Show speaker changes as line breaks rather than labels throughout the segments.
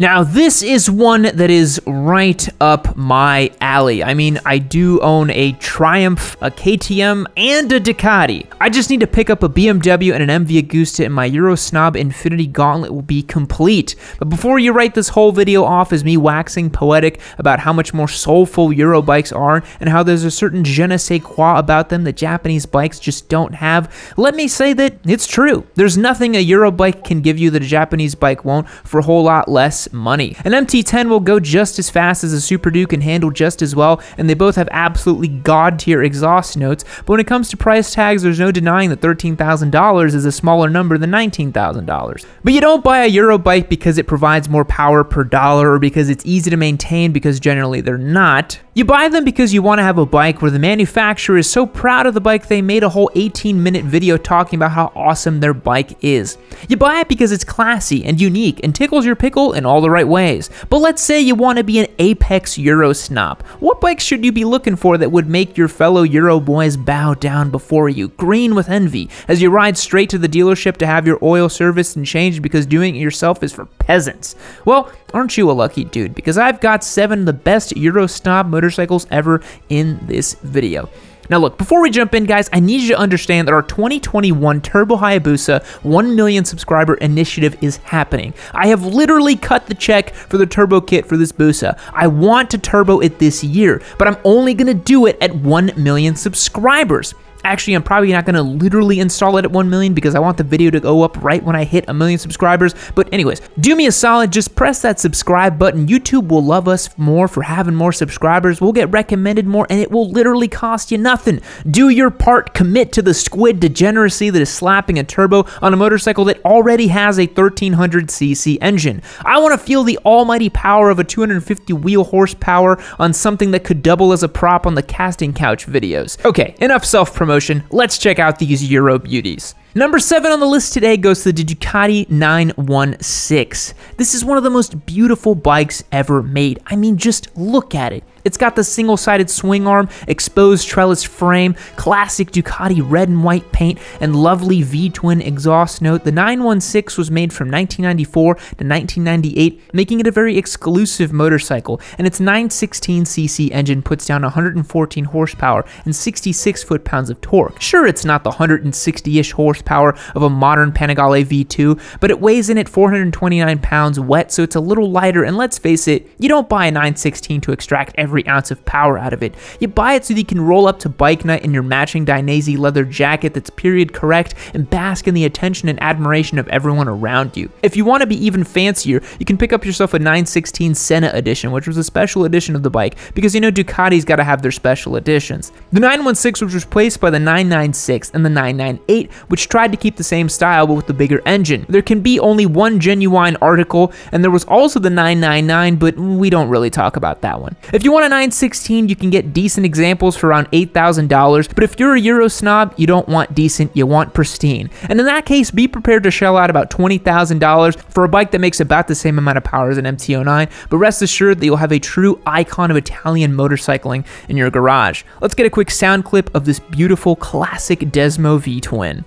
Now, this is one that is right up my alley. I mean, I do own a Triumph, a KTM, and a Ducati. I just need to pick up a BMW and an MV Agusta, and my Eurosnob Infinity Gauntlet will be complete. But before you write this whole video off as me waxing poetic about how much more soulful Euro bikes are and how there's a certain je ne sais quoi about them that Japanese bikes just don't have, let me say that it's true. There's nothing a Euro bike can give you that a Japanese bike won't for a whole lot less money. An MT10 will go just as fast as a Super Duke and handle just as well, and they both have absolutely god tier exhaust notes. But when it comes to price tags, there's no denying that $13,000 is a smaller number than $19,000. But you don't buy a Euro bike because it provides more power per dollar or because it's easy to maintain because generally they're not. You buy them because you want to have a bike where the manufacturer is so proud of the bike they made a whole 18 minute video talking about how awesome their bike is. You buy it because it's classy and unique and tickles your pickle in all the right ways. But let's say you want to be an apex Euro snob. What bikes should you be looking for that would make your fellow Euro boys bow down before you, green with envy, as you ride straight to the dealership to have your oil serviced and changed because doing it yourself is for peasants? Well, aren't you a lucky dude? Because I've got seven of the best Euro snob motorcycles ever in this video. Now look, before we jump in guys, I need you to understand that our 2021 Turbo Hayabusa 1 million subscriber initiative is happening. I have literally cut the check for the turbo kit for this Busa. I want to turbo it this year, but I'm only going to do it at 1 million subscribers. Actually, I'm probably not going to literally install it at 1 million because I want the video to go up right when I hit a million subscribers. But anyways, do me a solid, just press that subscribe button. YouTube will love us more for having more subscribers. We'll get recommended more and it will literally cost you nothing. Do your part, commit to the squid degeneracy that is slapping a turbo on a motorcycle that already has a 1300cc engine. I want to feel the almighty power of a 250 wheel horsepower on something that could double as a prop on the casting couch videos. Okay, enough self-promotion promotion, let's check out these Euro beauties. Number seven on the list today goes to the Ducati 916. This is one of the most beautiful bikes ever made. I mean, just look at it. It's got the single-sided swing arm, exposed trellis frame, classic Ducati red and white paint, and lovely V-twin exhaust note. The 916 was made from 1994 to 1998, making it a very exclusive motorcycle, and its 916cc engine puts down 114 horsepower and 66 foot-pounds of torque. Sure, it's not the 160-ish horsepower of a modern Panigale V2, but it weighs in at 429 pounds wet, so it's a little lighter, and let's face it, you don't buy a 916 to extract every every ounce of power out of it. You buy it so that you can roll up to bike night in your matching Dainese leather jacket that's period correct and bask in the attention and admiration of everyone around you. If you want to be even fancier, you can pick up yourself a 916 Senna edition, which was a special edition of the bike, because you know Ducati's got to have their special editions. The 916 was replaced by the 996 and the 998, which tried to keep the same style but with the bigger engine. There can be only one genuine article, and there was also the 999, but we don't really talk about that one. If you want a 916, you can get decent examples for around $8,000, but if you're a Euro snob, you don't want decent, you want pristine. And in that case, be prepared to shell out about $20,000 for a bike that makes about the same amount of power as an MT09, but rest assured that you'll have a true icon of Italian motorcycling in your garage. Let's get a quick sound clip of this beautiful classic Desmo V-twin.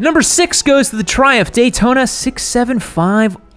Number six goes to the Triumph Daytona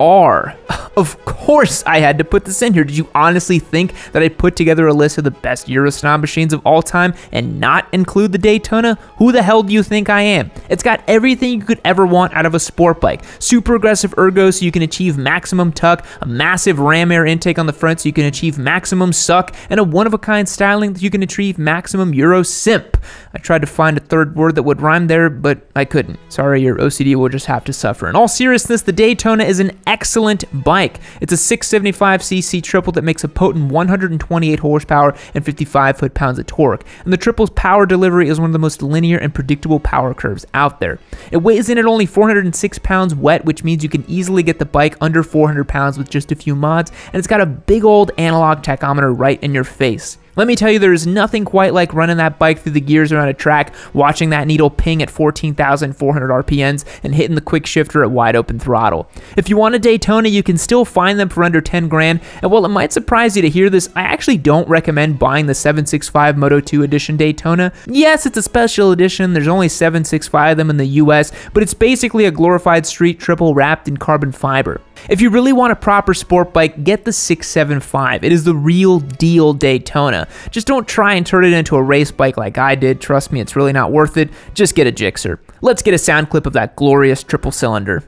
675R. Of course I had to put this in here. Did you honestly think that I put together a list of the best Eurosnob machines of all time and not include the Daytona? Who the hell do you think I am? It's got everything you could ever want out of a sport bike. Super aggressive ergo so you can achieve maximum tuck, a massive ram air intake on the front so you can achieve maximum suck, and a one-of-a-kind styling that you can achieve maximum Euro simp. I tried to find a third word that would rhyme there, but I couldn't. Sorry, your OCD will just have to suffer. In all seriousness, the Daytona is an excellent bike. It's a 675cc triple that makes a potent 128 horsepower and 55 foot-pounds of torque, and the triple's power delivery is one of the most linear and predictable power curves out there. It weighs in at only 406 pounds wet, which means you can easily get the bike under 400 pounds with just a few mods, and it's got a big old analog tachometer right in your face. Let me tell you, there is nothing quite like running that bike through the gears around a track, watching that needle ping at 14,400 RPMs, and hitting the quick shifter at wide open throttle. If you want a Daytona, you can still find them for under 10 grand, and while it might surprise you to hear this, I actually don't recommend buying the 765 Moto 2 Edition Daytona. Yes, it's a special edition, there's only 765 of them in the US, but it's basically a glorified street triple wrapped in carbon fiber. If you really want a proper sport bike, get the 675. It is the real deal Daytona. Just don't try and turn it into a race bike like I did. Trust me, it's really not worth it. Just get a Gixxer. Let's get a sound clip of that glorious triple cylinder.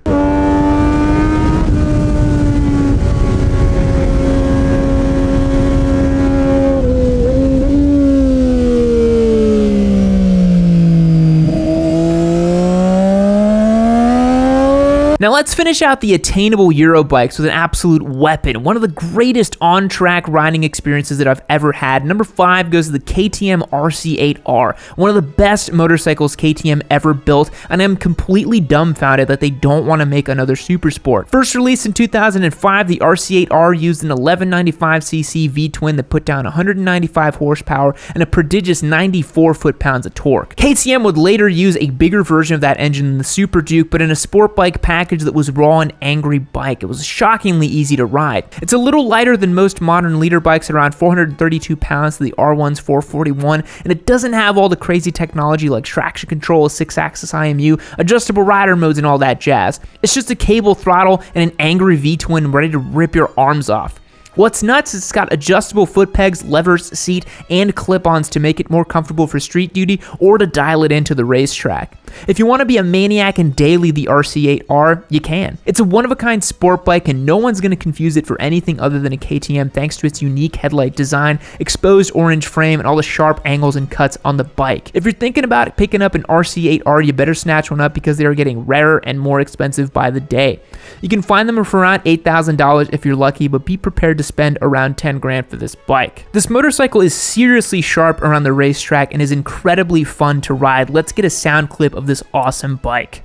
Now let's finish out the attainable Euro bikes with an absolute weapon, one of the greatest on-track riding experiences that I've ever had. Number five goes to the KTM RC8R, one of the best motorcycles KTM ever built, and I'm completely dumbfounded that they don't want to make another super sport. First released in 2005, the RC8R used an 1195cc V-twin that put down 195 horsepower and a prodigious 94 foot-pounds of torque. KTM would later use a bigger version of that engine than the Super Duke, but in a sport bike package package that was raw and angry bike. It was shockingly easy to ride. It's a little lighter than most modern liter bikes around 432 pounds to the R1's 441, and it doesn't have all the crazy technology like traction control, 6-axis IMU, adjustable rider modes, and all that jazz. It's just a cable throttle and an angry V-twin ready to rip your arms off. What's nuts is it's got adjustable foot pegs, levers, seat, and clip-ons to make it more comfortable for street duty or to dial it into the racetrack. If you want to be a maniac and daily the RC8R, you can. It's a one-of-a-kind sport bike and no one's going to confuse it for anything other than a KTM thanks to its unique headlight design, exposed orange frame, and all the sharp angles and cuts on the bike. If you're thinking about picking up an RC8R, you better snatch one up because they are getting rarer and more expensive by the day. You can find them for around $8,000 if you're lucky, but be prepared to spend around 10 grand for this bike. This motorcycle is seriously sharp around the racetrack and is incredibly fun to ride. Let's get a sound clip of this awesome bike.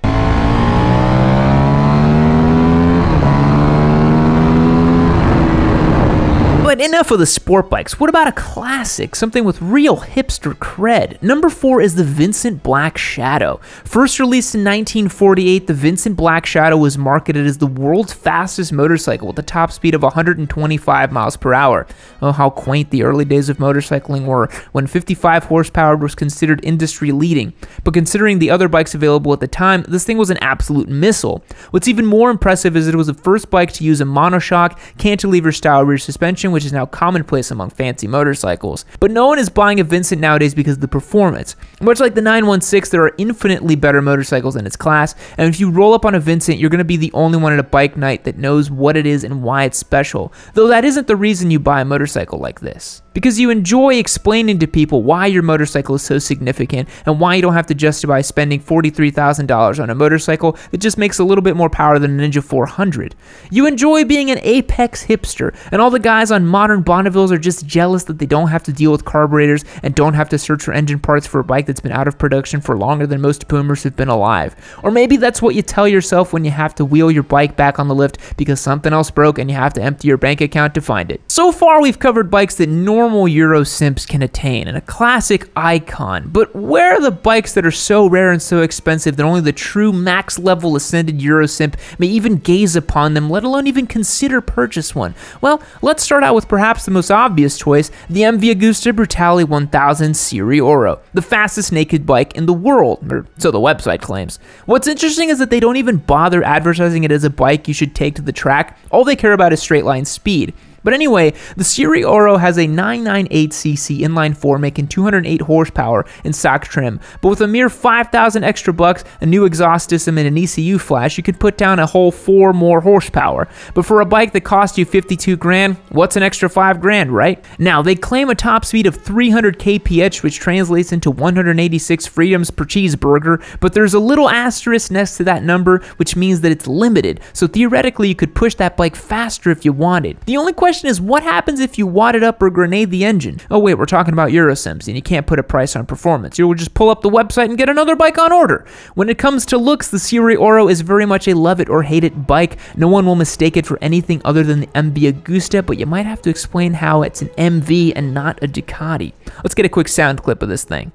Enough of the sport bikes. What about a classic, something with real hipster cred? Number four is the Vincent Black Shadow. First released in 1948, the Vincent Black Shadow was marketed as the world's fastest motorcycle with a top speed of 125 miles per hour. Oh, how quaint the early days of motorcycling were, when 55 horsepower was considered industry leading. But considering the other bikes available at the time, this thing was an absolute missile. What's even more impressive is it was the first bike to use a monoshock, cantilever style rear suspension, which is now commonplace among fancy motorcycles. But no one is buying a Vincent nowadays because of the performance. Much like the 916, there are infinitely better motorcycles in its class, and if you roll up on a Vincent, you're going to be the only one at a bike night that knows what it is and why it's special. Though that isn't the reason you buy a motorcycle like this because you enjoy explaining to people why your motorcycle is so significant and why you don't have to justify spending $43,000 on a motorcycle that just makes a little bit more power than a Ninja 400. You enjoy being an apex hipster, and all the guys on modern Bonnevilles are just jealous that they don't have to deal with carburetors and don't have to search for engine parts for a bike that's been out of production for longer than most boomers have been alive. Or maybe that's what you tell yourself when you have to wheel your bike back on the lift because something else broke and you have to empty your bank account to find it. So far, we've covered bikes that normally normal Euro simps can attain, and a classic icon. But where are the bikes that are so rare and so expensive that only the true max level ascended Euro simp may even gaze upon them, let alone even consider purchase one? Well, let's start out with perhaps the most obvious choice, the MV Agusta Brutale 1000 Serie Oro, the fastest naked bike in the world, or so the website claims. What's interesting is that they don't even bother advertising it as a bike you should take to the track, all they care about is straight line speed. But anyway, the Serie Oro has a 998cc inline 4 making 208 horsepower in stock trim, but with a mere 5,000 extra bucks, a new exhaust system, and an ECU flash, you could put down a whole 4 more horsepower. But for a bike that costs you 52 grand, what's an extra 5 grand, right? Now, they claim a top speed of 300 kph, which translates into 186 freedoms per cheeseburger, but there's a little asterisk next to that number, which means that it's limited, so theoretically you could push that bike faster if you wanted. The only question question is, what happens if you wad it up or grenade the engine? Oh wait, we're talking about Eurosims, and you can't put a price on performance. You will just pull up the website and get another bike on order. When it comes to looks, the Serie Oro is very much a love it or hate it bike. No one will mistake it for anything other than the MV Agusta, but you might have to explain how it's an MV and not a Ducati. Let's get a quick sound clip of this thing.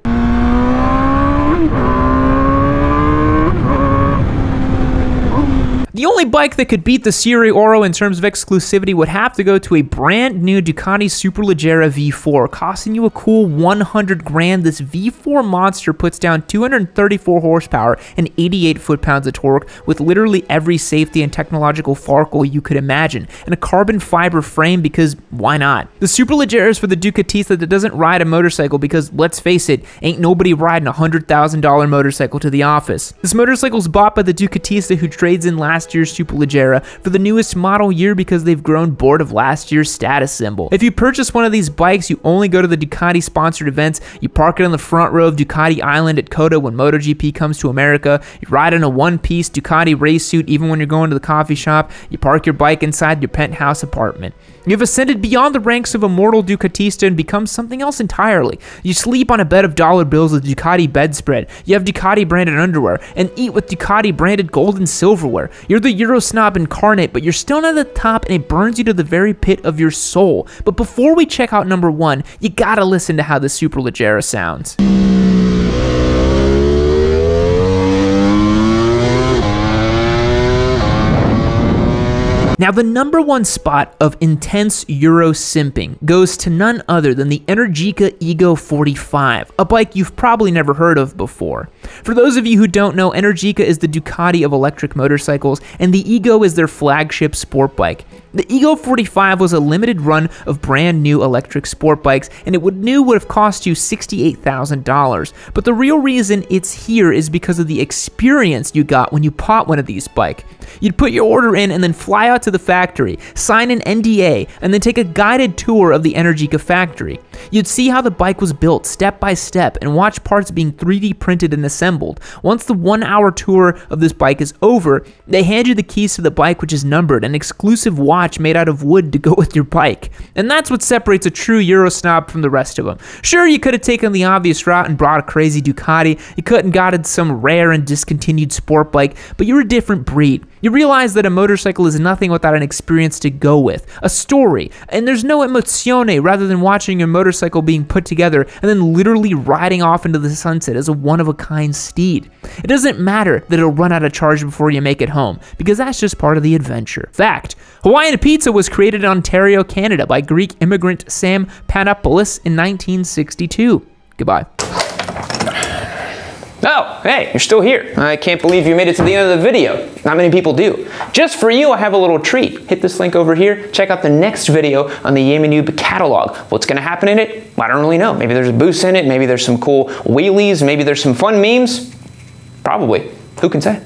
The only bike that could beat the Serie Oro in terms of exclusivity would have to go to a brand new Ducati Superleggera V4, costing you a cool 100 grand. This V4 monster puts down 234 horsepower and 88 foot-pounds of torque with literally every safety and technological farkle you could imagine, and a carbon fiber frame because why not? The Superleggera is for the Ducatista that doesn't ride a motorcycle because, let's face it, ain't nobody riding a $100,000 motorcycle to the office. This motorcycle is bought by the Ducatista who trades in last last year's Superleggera for the newest model year because they've grown bored of last year's status symbol. If you purchase one of these bikes, you only go to the Ducati sponsored events, you park it on the front row of Ducati Island at COTA when MotoGP comes to America, you ride in a one piece Ducati race suit even when you're going to the coffee shop, you park your bike inside your penthouse apartment. You've ascended beyond the ranks of a mortal Ducatista and become something else entirely. You sleep on a bed of dollar bills with Ducati bedspread, you have Ducati branded underwear, and eat with Ducati branded gold and silverware. You're the Euro snob incarnate, but you're still not at the top and it burns you to the very pit of your soul. But before we check out number one, you gotta listen to how the Superleggera sounds. Now, the number one spot of intense Euro simping goes to none other than the Energica Ego 45, a bike you've probably never heard of before. For those of you who don't know, Energica is the Ducati of electric motorcycles, and the Ego is their flagship sport bike. The Ego 45 was a limited run of brand new electric sport bikes, and it would new would have cost you $68,000. But the real reason it's here is because of the experience you got when you bought one of these bikes. You'd put your order in and then fly out to the factory, sign an NDA, and then take a guided tour of the Energica factory. You'd see how the bike was built step by step and watch parts being 3D printed and assembled. Once the one hour tour of this bike is over, they hand you the keys to the bike, which is numbered, an exclusive watch made out of wood to go with your bike. And that's what separates a true Euro snob from the rest of them. Sure, you could have taken the obvious route and brought a crazy Ducati, you could have gotten some rare and discontinued sport bike, but you're a different breed. You realize that a motorcycle is nothing without an experience to go with, a story, and there's no emozione rather than watching your motorcycle being put together and then literally riding off into the sunset as a one of a kind steed. It doesn't matter that it'll run out of charge before you make it home, because that's just part of the adventure. Fact Hawaiian Pizza was created in Ontario, Canada by Greek immigrant Sam Panopoulos in 1962. Goodbye.
Oh, hey, you're still here. I can't believe you made it to the end of the video. Not many people do. Just for you, I have a little treat. Hit this link over here. Check out the next video on the Yammie Noob catalog. What's gonna happen in it? I don't really know. Maybe there's a boost in it. Maybe there's some cool wheelies. Maybe there's some fun memes. Probably. Who can say?